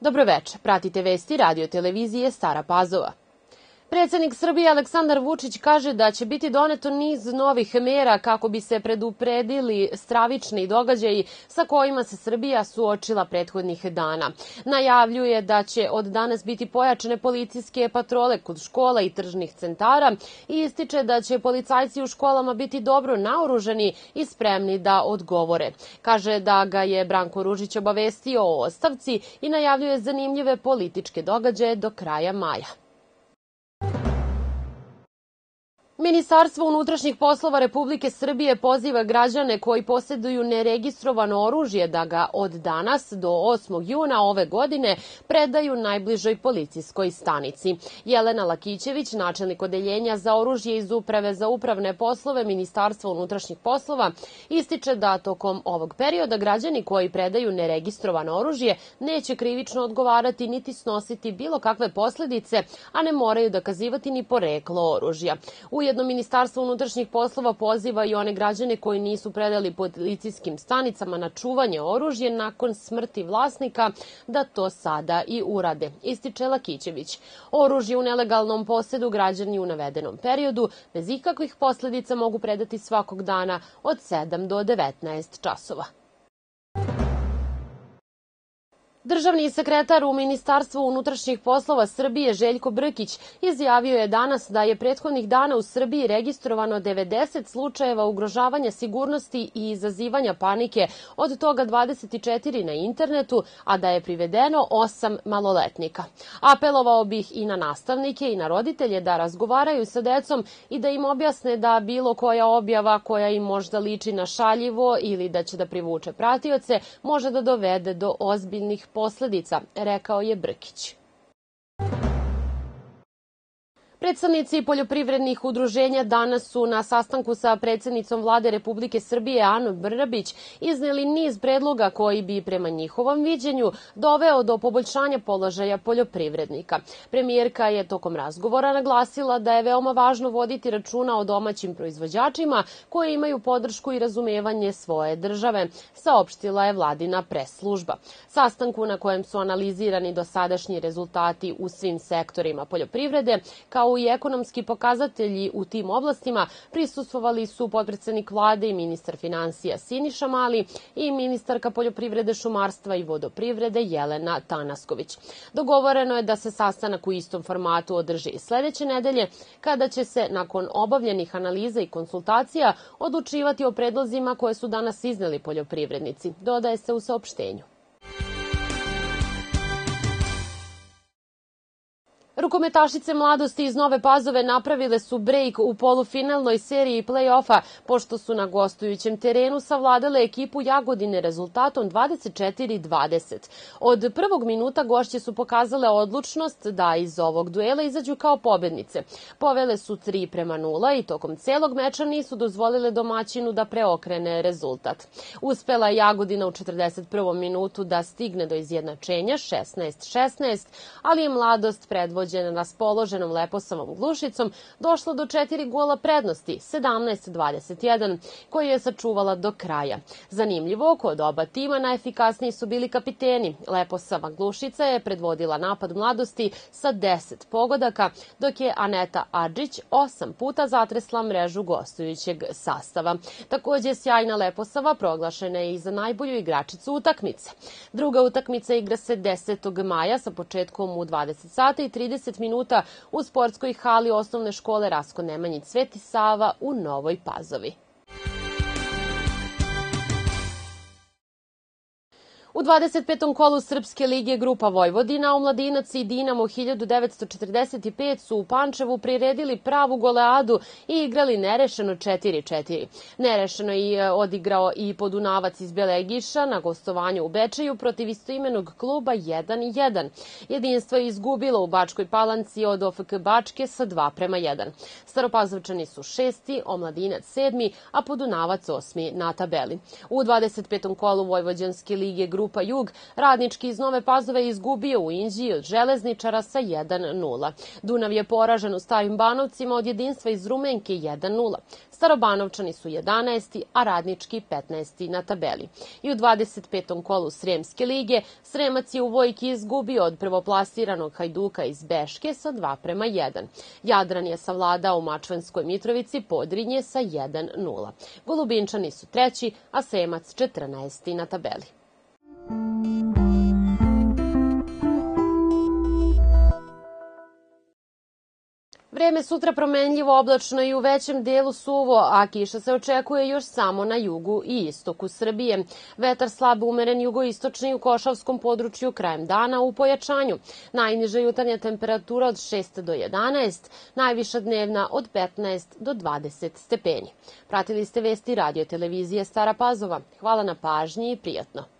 Dobroveče, pratite vesti radio televizije Stara Pazova. Predsednik Srbije Aleksandar Vučić kaže da će biti doneto niz novih mera kako bi se predupredili stravični događaji sa kojima se Srbija suočila prethodnih dana. Najavljuje da će od danas biti pojačane policijske patrole kod škola i tržnih centara i ističe da će policajci u školama biti dobro naoruženi i spremni da odgovore. Kaže da ga je Branko Ružić obavestio o ostavci i najavljuje zanimljive političke događaje do kraja maja. Ministarstvo unutrašnjih poslova Republike Srbije poziva građane koji posjeduju neregistrovano oružje da ga od danas do 8. juna ove godine predaju najbližoj policijskoj stanici. Jelena Lakićević, načelnik odeljenja za oružje iz Uprave za upravne poslove Ministarstva unutrašnjih poslova, ističe da tokom ovog perioda građani koji predaju neregistrovano oružje neće krivično odgovarati niti snositi bilo kakve posledice, a ne moraju dokazivati ni poreklo oružja. U Ujedno Ministarstvo unutrašnjih poslova poziva i one građane koji nisu predali policijskim stanicama na čuvanje oružje nakon smrti vlasnika da to sada i urade, ističe Lakićević. Oružje u nelegalnom posedu građani u navedenom periodu bez ikakvih posledica mogu predati svakog dana od 7 do 19 časova. Državni sekretar u Ministarstvu unutrašnjih poslova Srbije Željko Brkić izjavio je danas da je prethodnih dana u Srbiji registrovano 90 slučajeva ugrožavanja sigurnosti i izazivanja panike, od toga 24 na internetu, a da je privedeno 8 maloletnika. Apelovao bih i na nastavnike i na roditelje da razgovaraju sa decom i da im objasne da bilo koja objava koja im možda liči na šaljivo ili da će da privuče pratioce može da dovede do ozbiljnih posledica, rekao je Brkić. Predstavnici poljoprivrednih udruženja danas su na sastanku sa predsednicom vlade Republike Srbije Anu Brnabić izneli niz predloga koji bi prema njihovom viđenju doveo do poboljšanja položaja poljoprivrednika. Premijerka je tokom razgovora naglasila da je veoma važno voditi računa o domaćim proizvođačima koji imaju podršku i razumevanje svoje države, saopštila je vladina pres služba. Sastanku na kojem su analizirani dosadašnji rezultati u svim sektorima poljoprivrede, kao kao i ekonomski pokazatelji u tim oblastima prisustvovali su potpredsednik vlade i ministar financija Siniša Mali i ministarka poljoprivrede, šumarstva i vodoprivrede Jelena Tanasković. Dogovoreno je da se sastanak u istom formatu održi i sledeće nedelje, kada će se nakon obavljenih analiza i konsultacija odlučivati o predlozima koje su danas izneli poljoprivrednici, dodaje se u saopštenju. Rukometašice mladosti iz Nove Pazove napravile su brejk u polufinalnoj seriji play-offa pošto su na gostujućem terenu savladale ekipu Jagodine rezultatom 24-20. Od prvog minuta gošće su pokazale odlučnost da iz ovog duela izađu kao pobednice. Povele su 3 prema 0 i tokom celog meča nisu dozvolile domaćinu da preokrene rezultat. Uspela je Jagodina u 41. minutu da stigne do izjednačenja 16-16, ali je mladost predvođena predvođena raspoloženom Leposavom Glušicom, došla do četiri gola prednosti, 17-21, koje je sačuvala do kraja. Zanimljivo, kod oba tima najefikasniji su bili kapiteni. Leposava Glušica je predvodila napad mladosti sa 10 pogodaka, dok je Aneta Adžić osam puta zatresla mrežu gostujućeg sastava. Takođe, sjajna Leposava proglašena je i za najbolju igračicu utakmice. Druga utakmica igra se 10. maja sa početkom u 20 sata i 30 30 minuta u sportskoj hali osnovne škole Rasko Nemanjić Sveti Sava u Novoj Pazovi. U 25. kolu Srpske lige Grupa Vojvodina, Omladinac i Dinamo 1945 su u Pančevu priredili pravu goleadu i igrali nerešeno 4-4. Nerešeno je e, odigrao i Podunavac iz Belegiša na gostovanju u Bečeju protiv istoimenog kluba 1-1. Jedinstvo je izgubilo u Bačkoj Palanci od OFK Bačke sa 2 prema 1. Staropazovčani su šesti, Omladinac sedmi, a Podunavac osmi na tabeli. U 25. kolu Vojvođanske lige Grupa grupa Jug, radnički iz Nove Pazove izgubio u Inđiji od železničara sa 1-0. Dunav je poražen u Starim Banovcima od jedinstva iz Rumenke 1-0. Starobanovčani su 11. a radnički 15. na tabeli. I u 25. kolu Sremske lige Sremac je u Vojki izgubio od prvoplasiranog Hajduka iz Beške sa 2 prema 1. Jadran je savladao u Mačvanskoj Mitrovici Podrinje sa 1-0. Golubinčani su treći, a Sremac 14. na tabeli. Vreme sutra promenljivo oblačno i u većem delu suvo, a kiša se očekuje još samo na jugu i istoku Srbije. Vetar slab umeren jugoistočni u Košavskom području krajem dana u pojačanju. Najniža jutarnja temperatura od 6 do 11, najviša dnevna od 15 do 20 stepeni. Pratili ste vesti radio televizije Stara Pazova. Hvala na pažnji i prijatno.